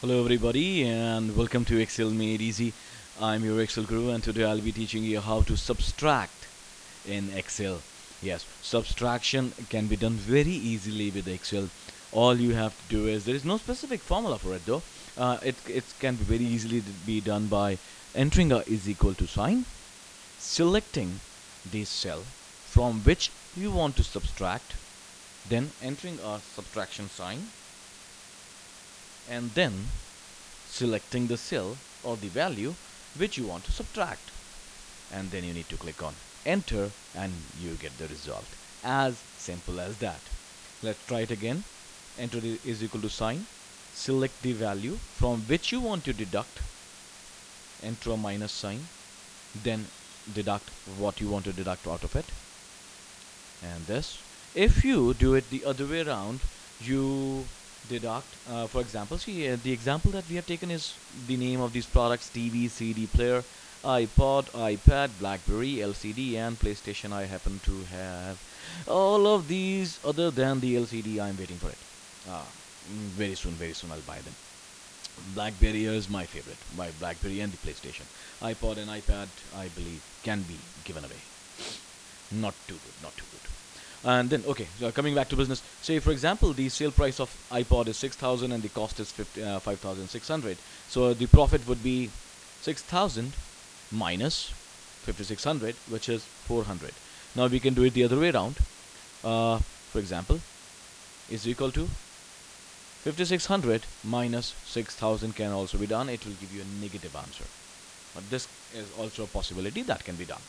Hello everybody and welcome to Excel Made Easy. I'm your Excel guru and today I'll be teaching you how to subtract in Excel. Yes, subtraction can be done very easily with Excel. All you have to do is there is no specific formula for it though. Uh, it, it can be very easily be done by entering a is equal to sign, selecting the cell from which you want to subtract, then entering a subtraction sign and then selecting the cell or the value which you want to subtract. And then you need to click on enter and you get the result. As simple as that. Let's try it again. Enter the is equal to sign. Select the value from which you want to deduct. Enter a minus sign. Then deduct what you want to deduct out of it. And this. If you do it the other way around you deduct uh, for example see uh, the example that we have taken is the name of these products TV CD player iPod iPad Blackberry LCD and PlayStation. I happen to have all of these other than the LCD I'm waiting for it. Ah, mm, very soon very soon I'll buy them. Blackberry is my favorite my Blackberry and the PlayStation. iPod and iPad I believe can be given away. Not too good not too good and then okay so coming back to business. Say for example the sale price of iPod is 6000 and the cost is 50, uh, 5600 so the profit would be 6000 minus 5600 which is 400 now we can do it the other way around. Uh, for example is equal to 5600 minus 6000 can also be done. It will give you a negative answer. But this is also a possibility that can be done.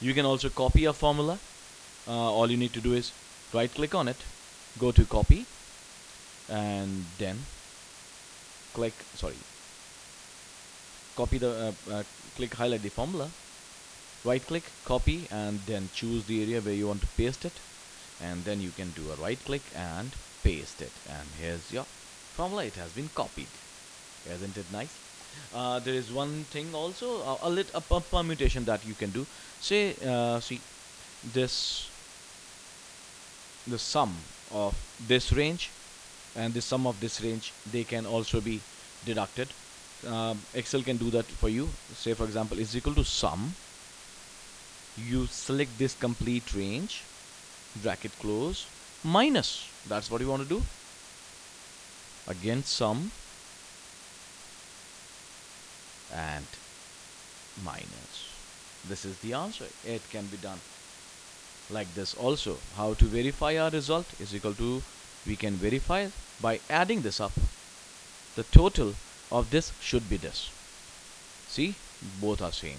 You can also copy a formula uh, all you need to do is right click on it go to copy and then click sorry copy the uh, uh, click highlight the formula right click copy and then choose the area where you want to paste it and then you can do a right click and paste it. And here's your formula. It has been copied. Isn't it nice? Uh, there is one thing also uh, a, lit a permutation that you can do. Say uh, see this the sum of this range and the sum of this range they can also be deducted. Um, Excel can do that for you. Say for example is equal to sum. You select this complete range bracket close minus. That's what you want to do. Again sum and minus. This is the answer. It can be done like this also. How to verify our result is equal to we can verify by adding this up. The total of this should be this. See both are same.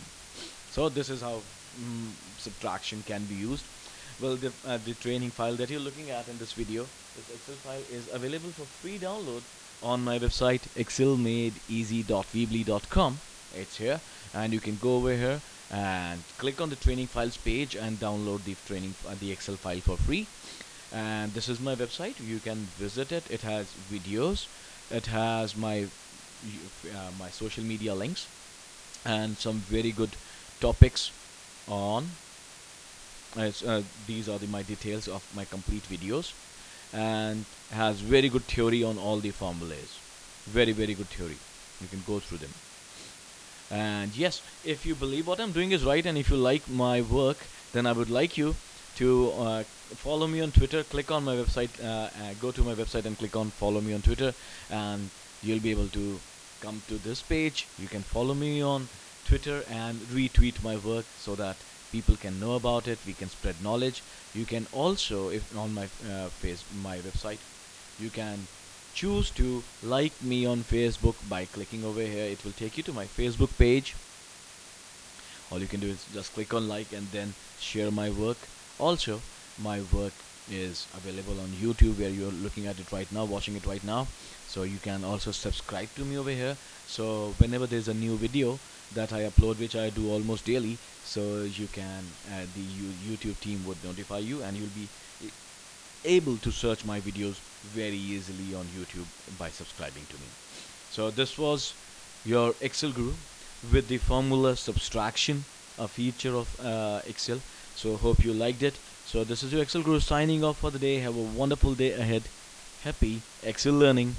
So this is how mm, subtraction can be used. Well the, uh, the training file that you're looking at in this video this excel file is available for free download on my website excelmadeeasy.weebly.com it's here and you can go over here and click on the training files page and download the training uh, the excel file for free. And this is my website. You can visit it. It has videos. It has my uh, my social media links and some very good topics on uh, these are the, my details of my complete videos and has very good theory on all the formulas. Very very good theory. You can go through them and yes if you believe what I'm doing is right and if you like my work then I would like you to uh, follow me on Twitter. Click on my website uh, uh, go to my website and click on follow me on Twitter and you'll be able to come to this page. You can follow me on Twitter and retweet my work so that people can know about it. We can spread knowledge. You can also if on my uh, face my website you can choose to like me on Facebook by clicking over here. It will take you to my Facebook page. All you can do is just click on like and then share my work. Also my work is available on YouTube where you're looking at it right now watching it right now. So you can also subscribe to me over here. So whenever there's a new video that I upload which I do almost daily so you can uh, the YouTube team would notify you and you'll be able to search my videos very easily on YouTube by subscribing to me. So this was your Excel Guru with the formula subtraction, a feature of uh, Excel. So hope you liked it. So this is your Excel Guru signing off for the day. Have a wonderful day ahead. Happy Excel learning.